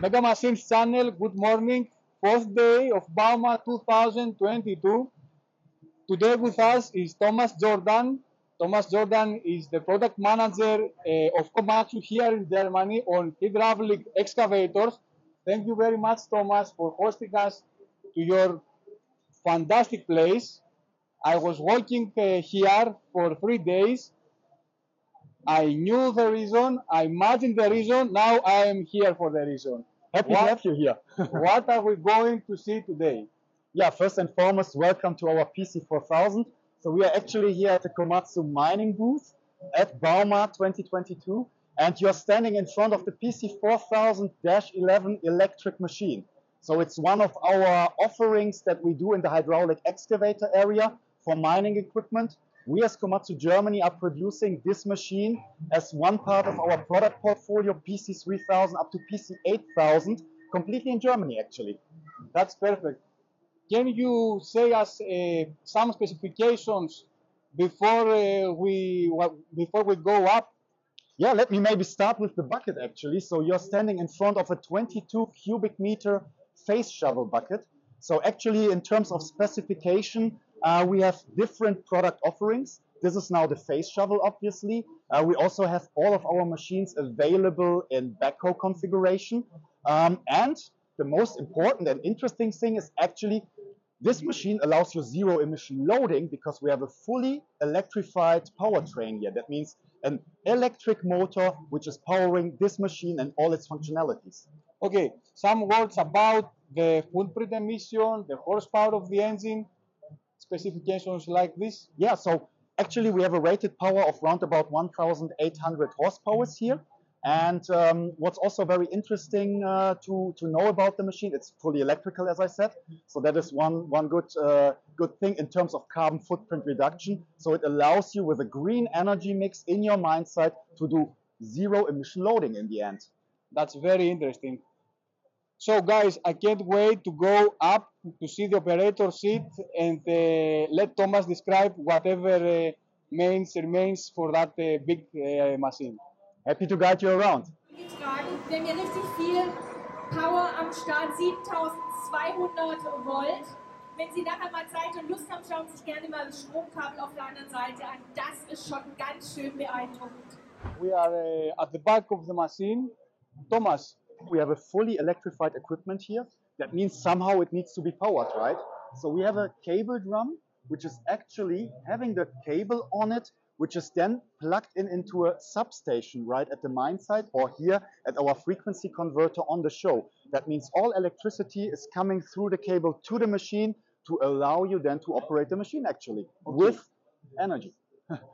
Mega Machines channel, good morning. Fourth day of Bauma 2022. Today with us is Thomas Jordan. Thomas Jordan is the product manager uh, of Komatsu here in Germany on hydraulic excavators. Thank you very much, Thomas, for hosting us to your fantastic place. I was working uh, here for three days. I knew the reason, I imagined the reason, now I am here for the reason. Happy What- to have you here. what are we going to see today? yeah, first and foremost, welcome to our PC4000. So we are actually here at the Komatsu mining booth at Bauma 2022, and you're standing in front of the PC4000-11 electric machine. So it's one of our offerings that we do in the hydraulic excavator area for mining equipment. We as Komatsu Germany are producing this machine as one part of our product portfolio, PC3000 up to PC8000, completely in Germany actually. That's perfect. Can you say us uh, some specifications before uh, we before we go up? Yeah, let me maybe start with the bucket actually. So you're standing in front of a 22 cubic meter face shovel bucket. So actually in terms of specification, uh, we have different product offerings. This is now the face shovel, obviously. Uh, we also have all of our machines available in backhoe configuration. Um, and the most important and interesting thing is actually this machine allows you zero emission loading because we have a fully electrified powertrain here. That means an electric motor which is powering this machine and all its functionalities. Okay, some words about the footprint emission, the horsepower of the engine, specifications like this. Yeah, so actually we have a rated power of around about 1,800 horsepower here. And um, what's also very interesting uh, to, to know about the machine, it's fully electrical, as I said. So that is one, one good, uh, good thing in terms of carbon footprint reduction. So it allows you with a green energy mix in your mine site to do zero emission loading in the end. That's very interesting. So, guys, I can't wait to go up to see the operator seat and uh, let Thomas describe whatever uh, mains remains for that uh, big uh, machine. Happy to guide you around. tragen. Wir haben richtig viel Power am Start, 7200 Volt. Wenn Sie nachher mal Zeit und Lust haben, schauen Sie sich gerne mal das Stromkabel auf der anderen Seite an. Das ist schon ganz schön beeindruckend. We are uh, at the back of the machine. Thomas, we have a fully electrified equipment here. That means somehow it needs to be powered, right? So we have a cable drum, which is actually having the cable on it, which is then plugged in into a substation right at the mine site or here at our frequency converter on the show. That means all electricity is coming through the cable to the machine to allow you then to operate the machine actually with energy.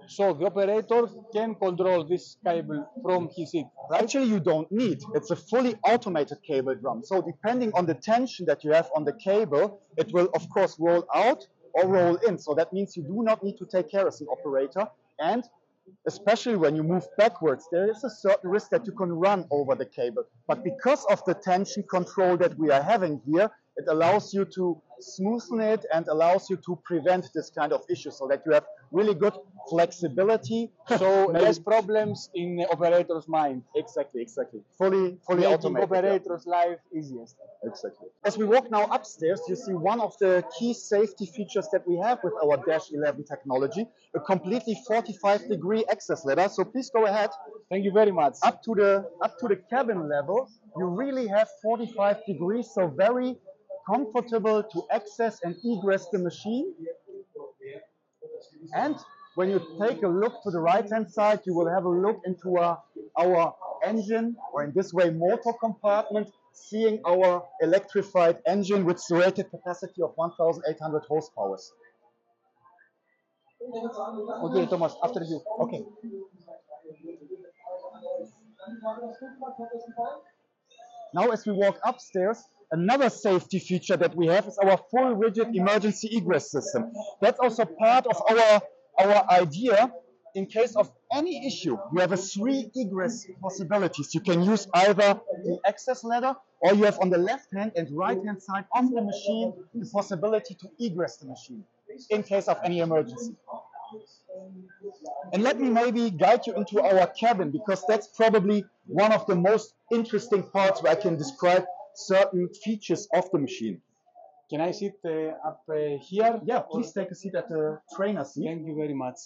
So the operator can control this cable from his seat, right? Actually, you don't need. It's a fully automated cable drum. So depending on the tension that you have on the cable, it will of course roll out or roll in. So that means you do not need to take care as an operator. And especially when you move backwards, there is a certain risk that you can run over the cable. But because of the tension control that we are having here, it allows you to smoothen it and allows you to prevent this kind of issue so that you have really good flexibility. So less problems in the operator's mind. Exactly, exactly. Fully, fully Making automated. yeah. operator's life easiest. Exactly. As we walk now upstairs, you see one of the key safety features that we have with our Dash 11 technology, a completely 45 degree access ladder. So please go ahead Thank you very much. up to the up to the cabin level. You really have 45 degrees, so very comfortable to access and egress the machine. And when you take a look to the right hand side, you will have a look into uh, our engine, or in this way, motor compartment, seeing our electrified engine with rated capacity of 1,800 horsepower. Okay, Thomas, after you. Okay. Now, as we walk upstairs, another safety feature that we have is our full rigid emergency egress system. That's also part of our, our idea. In case of any issue, you have a three egress possibilities. You can use either the access ladder or you have on the left hand and right hand side of the machine the possibility to egress the machine in case of any emergency. And let me maybe guide you into our cabin because that's probably one of the most interesting parts where I can describe certain features of the machine. Can I sit uh, up uh, here? Yeah, please take a seat at the trainer seat. Thank you very much.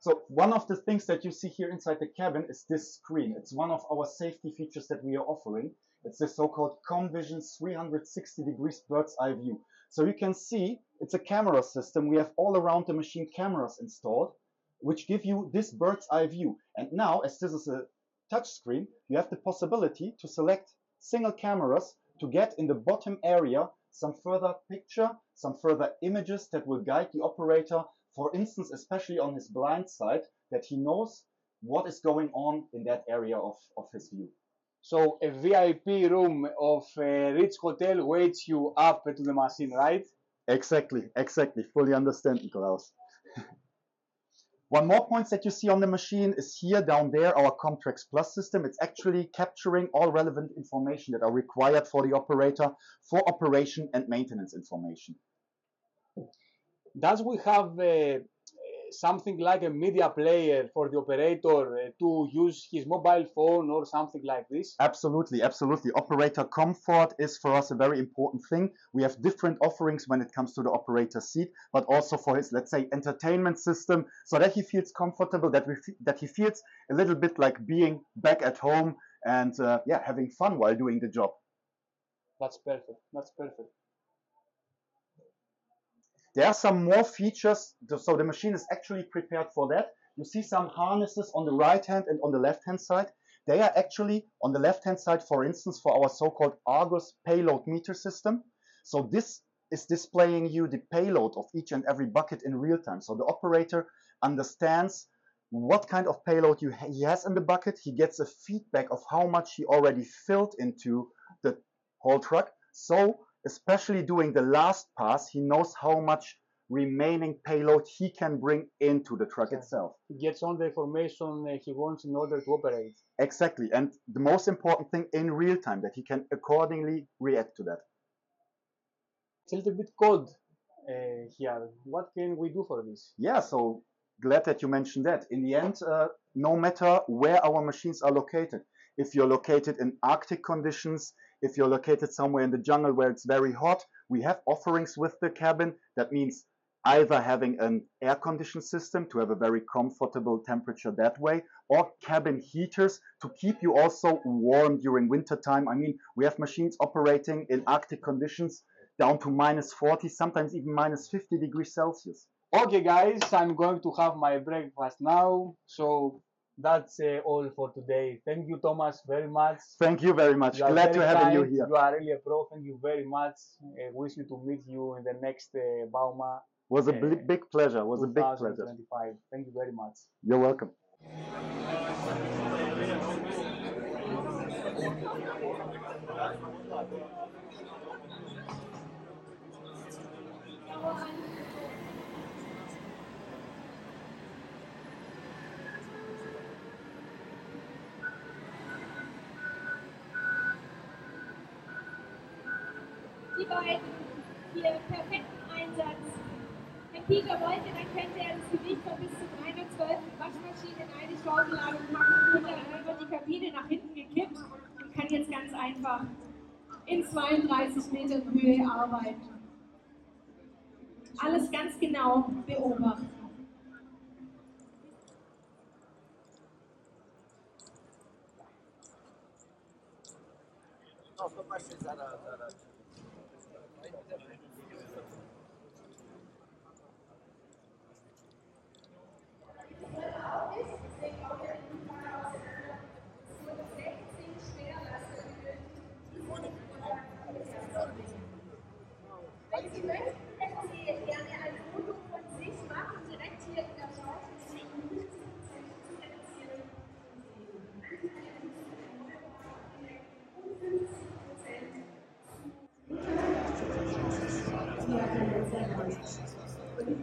So one of the things that you see here inside the cabin is this screen. It's one of our safety features that we are offering. It's the so-called KomVision 360 degrees bird's eye view. So you can see it's a camera system. We have all around the machine cameras installed, which give you this bird's eye view. And now, as this is a touch screen, you have the possibility to select single cameras to get in the bottom area some further picture, some further images that will guide the operator, for instance, especially on his blind side, that he knows what is going on in that area of, of his view. So a VIP room of uh, a rich hotel waits you up to the machine, right? Exactly, exactly. Fully understand, Nikolaus. One more point that you see on the machine is here down there, our KOMTRAX Plus system. It's actually capturing all relevant information that are required for the operator for operation and maintenance information. Does we have uh, something like a media player for the operator uh, to use his mobile phone or something like this? Absolutely, absolutely. Operator comfort is for us a very important thing. We have different offerings when it comes to the operator seat, but also for his, let's say, entertainment system, so that he feels comfortable, that we that he feels a little bit like being back at home and uh, yeah, having fun while doing the job. That's perfect. That's perfect. There are some more features, so the machine is actually prepared for that. You see some harnesses on the right hand and on the left hand side. They are actually on the left hand side, for instance, for our so-called Argus payload meter system. So this is displaying you the payload of each and every bucket in real time. So the operator understands what kind of payload ha he has in the bucket. He gets a feedback of how much he already filled into the whole truck. So especially doing the last pass, he knows how much remaining payload he can bring into the truck itself. He gets all the information uh, he wants in order to operate. Exactly. And the most important thing in real time that he can accordingly react to that. It's a little bit cold uh, here. What can we do for this? Yeah, so glad that you mentioned that. In the end, uh, no matter where our machines are located, if you're located in Arctic conditions, if you're located somewhere in the jungle where it's very hot, we have offerings with the cabin. That means either having an air conditioned system to have a very comfortable temperature that way, or cabin heaters to keep you also warm during winter time. I mean, we have machines operating in Arctic conditions down to minus 40, sometimes even minus 50 degrees Celsius. Okay, guys, I'm going to have my breakfast now. So that's uh, all for today. Thank you, Thomas, very much. Thank you very much. Glad to have you here. You are really a pro. Thank you very much. Uh, wish you to meet you in the next uh, Bauma. Was a uh, big pleasure. Was a big pleasure. Thank you very much. You're welcome. Die beiden hier perfekten Einsatz. Herr Pieger wollte, dann könnte er das Gewicht von bis zu 312 Waschmaschinen in eine Schaufelladung packen und dann einfach die Kabine nach hinten gekippt und kann jetzt ganz einfach in 32 Metern Höhe arbeiten. Alles ganz genau beobachten.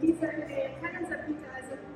these are the patterns of Pita as a